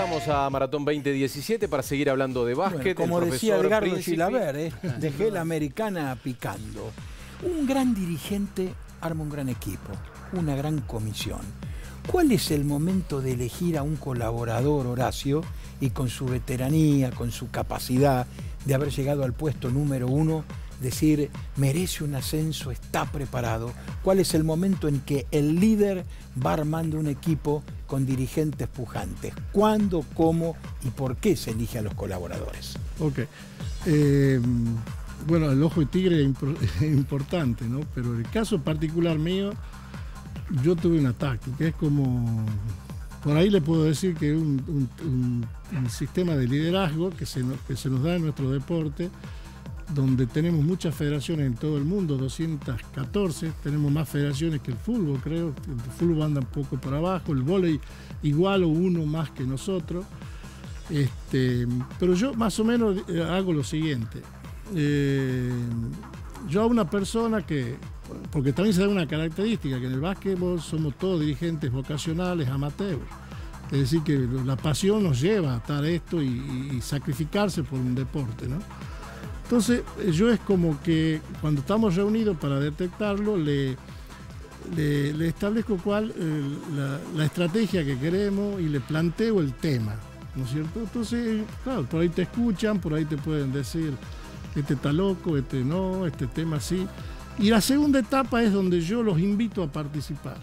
regresamos a Maratón 2017 para seguir hablando de básquet. Bueno, como decía Edgardo Gilaber, ¿eh? dejé la americana picando. Un gran dirigente arma un gran equipo, una gran comisión. ¿Cuál es el momento de elegir a un colaborador, Horacio, y con su veteranía, con su capacidad de haber llegado al puesto número uno, decir, merece un ascenso, está preparado? ¿Cuál es el momento en que el líder va armando un equipo con dirigentes pujantes? ¿Cuándo, cómo y por qué se elige a los colaboradores? Ok. Eh, bueno, el ojo de tigre es importante, ¿no? Pero el caso particular mío, yo tuve una táctica, es como, por ahí le puedo decir que es un, sistema de liderazgo que que se nos da en nuestro deporte, donde tenemos muchas federaciones en todo el mundo, 214, tenemos más federaciones que el fútbol, creo, el fútbol anda un poco para abajo, el vóley igual o uno más que nosotros. Este, pero yo más o menos eh, hago lo siguiente. Eh, yo a una persona que, porque también se da una característica, que en el básquetbol somos todos dirigentes vocacionales, amateurs. Es decir, que la pasión nos lleva a estar esto y, sacrificarse por un deporte, ¿no? Entonces, yo es como que cuando estamos reunidos para detectarlo, le, le, establezco cuál eh, la, la, estrategia que queremos y le planteo el tema, ¿no es cierto? Entonces, claro, por ahí te escuchan, por ahí te pueden decir, este está loco, este no, este tema sí. Y la segunda etapa es donde yo los invito a participar.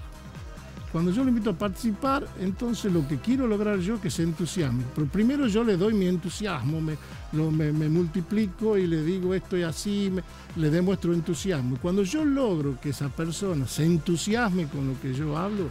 Cuando yo los invito a participar, entonces lo que quiero lograr yo es que se entusiasme. Pero primero yo le doy mi entusiasmo, me, multiplico y le digo esto y así, le demuestro entusiasmo. Cuando yo logro que esa persona se entusiasme con lo que yo hablo,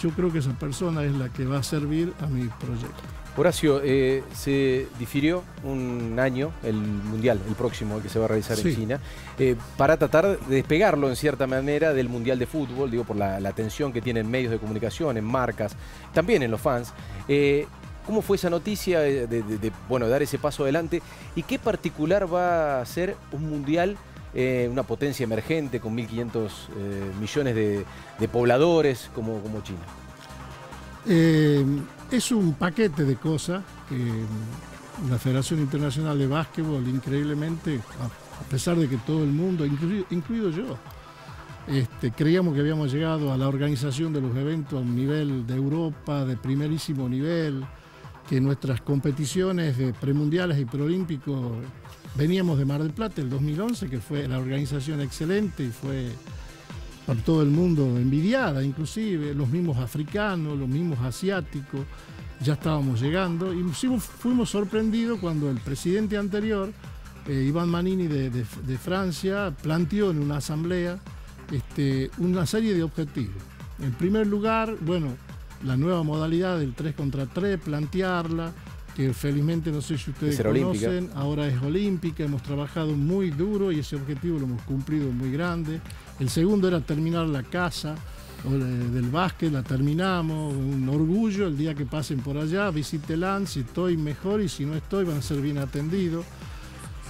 yo creo que esa persona es la que va a servir a mi proyecto. Horacio, eh, se difirió un año el Mundial, el próximo, que se va a realizar en China, eh, para tratar de despegarlo en cierta manera del Mundial de Fútbol, digo, por la, atención que tienen medios de comunicación, en marcas, también en los fans. Eh, ¿Cómo fue esa noticia de, bueno, dar ese paso adelante? ¿Y qué particular va a ser un Mundial, una potencia emergente con 1.500 millones de, pobladores como, como China? Es un paquete de cosas que la Federación Internacional de Básquetbol, increíblemente, a pesar de que todo el mundo, incluido, yo, este, creíamos que habíamos llegado a la organización de los eventos a un nivel de Europa de primerísimo nivel, que nuestras competiciones premundiales y preolímpicos veníamos de Mar del Plata el 2011, que fue la organización excelente y fue por todo el mundo envidiada, inclusive los mismos africanos, los mismos asiáticos, ya estábamos llegando y fuimos sorprendidos cuando el presidente anterior, eh, Iván Manini de, Francia, planteó en una asamblea este, una serie de objetivos. En primer lugar, bueno, la nueva modalidad del 3 contra 3, plantearla, que felizmente no sé si ustedes conocen, ahora es olímpica, hemos trabajado muy duro y ese objetivo lo hemos cumplido muy grande. El segundo era terminar la casa del básquet, la terminamos, un orgullo, el día que pasen por allá, visítelan, si estoy mejor y si no estoy van a ser bien atendidos.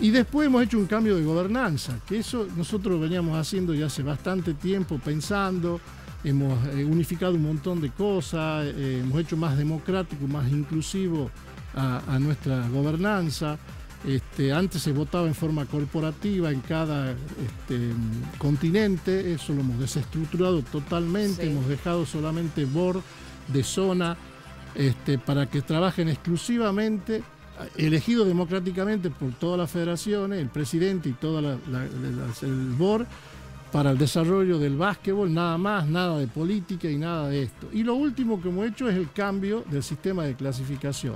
Y después hemos hecho un cambio de gobernanza, que eso nosotros veníamos haciendo ya hace bastante tiempo, pensando, hemos eh, unificado un montón de cosas, eh, hemos hecho más democrático, más inclusivo a, nuestra gobernanza. Este, antes se votaba en forma corporativa en cada este, continente, eso lo hemos desestructurado totalmente, hemos dejado solamente board de zona este, para que trabajen exclusivamente, elegidos democráticamente por todas las federaciones, el presidente y todo el board, para el desarrollo del básquetbol, nada más, nada de política y nada de esto. Y lo último que hemos hecho es el cambio del sistema de clasificación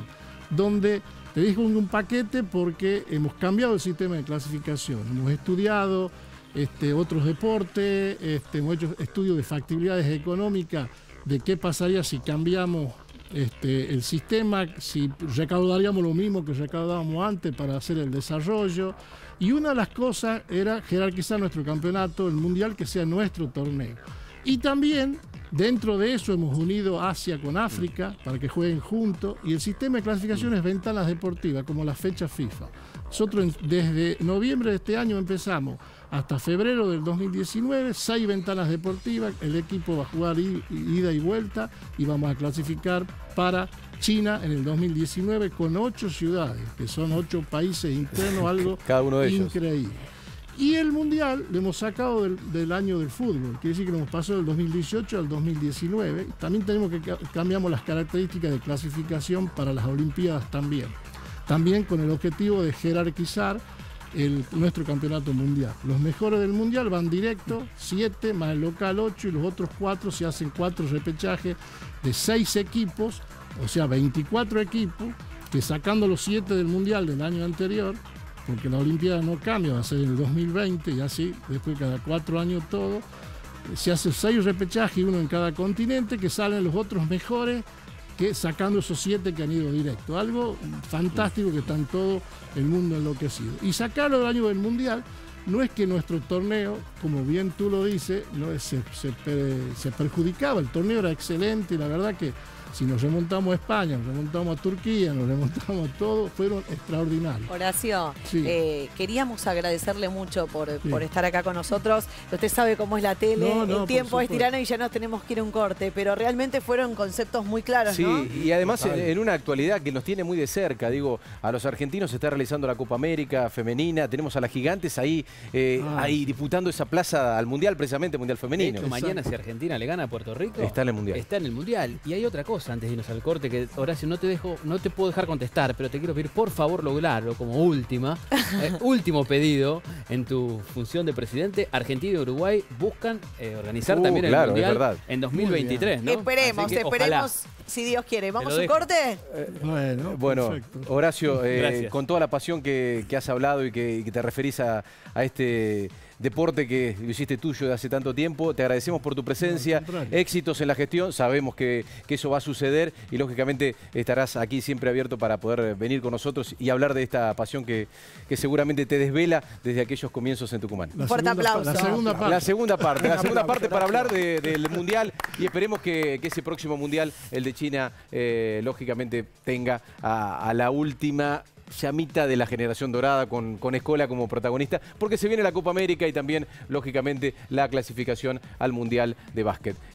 donde te digo un paquete porque hemos cambiado el sistema de clasificación, hemos estudiado este, otros deportes, este, hemos hecho estudios de factibilidades económicas, de qué pasaría si cambiamos este, el sistema, si recaudaríamos lo mismo que recaudábamos antes para hacer el desarrollo. Y una de las cosas era jerarquizar nuestro campeonato, el mundial, que sea nuestro torneo. Y también Dentro de eso hemos unido Asia con África para que jueguen juntos y el sistema de clasificación es ventanas deportivas como la fecha FIFA. Nosotros desde noviembre de este año empezamos hasta febrero del 2019, seis ventanas deportivas, el equipo va a jugar ida y vuelta y vamos a clasificar para China en el 2019 con ocho ciudades, que son ocho países internos, algo Cada uno de increíble. Y el Mundial lo hemos sacado del, año del fútbol, quiere decir que lo hemos pasado del 2018 al 2019. También tenemos que cambiamos las características de clasificación para las Olimpiadas también. También con el objetivo de jerarquizar nuestro campeonato mundial. Los mejores del mundial van directo, 7 más el local 8 y los otros 4 se hacen 4 repechajes de 6 equipos, o sea, 24 equipos, que sacando los 7 del mundial del año anterior, porque la Olimpiada no cambia, va a ser en el 2020 y así, después cada cuatro años todo. Se hace seis repechajes, uno en cada continente, que salen los otros mejores que sacando esos siete que han ido directo. Algo fantástico que está en todo el mundo enloquecido. Y sacarlo del año del Mundial no es que nuestro torneo, como bien tú lo dices, se perjudicaba. El torneo era excelente y la verdad que si nos remontamos a España, nos remontamos a Turquía, nos remontamos a todo, fueron extraordinarios. Horacio, eh, queríamos agradecerle mucho por, estar acá con nosotros. Usted sabe cómo es la tele, el tiempo es tirano y ya nos tenemos que ir a un corte, pero realmente fueron conceptos muy claros, sí, y además en, una actualidad que nos tiene muy de cerca, digo, a los argentinos se está realizando la Copa América femenina, tenemos a las gigantes ahí, eh, ah. ahí disputando esa plaza al Mundial, precisamente Mundial Femenino. mañana si Argentina le gana a Puerto Rico, está en el Mundial. Está en el Mundial. Y hay otra cosa antes de irnos al corte, que Horacio, no te dejo, no te puedo dejar contestar, pero te quiero pedir por favor lograrlo como última, eh, último pedido en tu función de presidente. Argentina y Uruguay buscan eh, organizar uh, también el Mundial en 2023, ¿no? Esperemos, esperemos. Si Dios quiere. ¿Vamos a un corte? Eh, bueno, bueno Horacio, con toda la pasión que, has hablado y que, te referís a este deporte que lo hiciste tuyo de hace tanto tiempo. Te agradecemos por tu presencia, éxitos en la gestión, sabemos que, eso va a suceder y lógicamente estarás aquí siempre abierto para poder venir con nosotros y hablar de esta pasión que, que seguramente te desvela desde aquellos comienzos en Tucumán. Un fuerte aplauso. La segunda parte. La segunda parte, la segunda parte para hablar del Mundial y esperemos que, ese próximo Mundial, el de China, eh, lógicamente tenga a la última llamita de la generación dorada con, con Escola como protagonista, porque se viene la Copa América y también, lógicamente, la clasificación al Mundial de Básquet.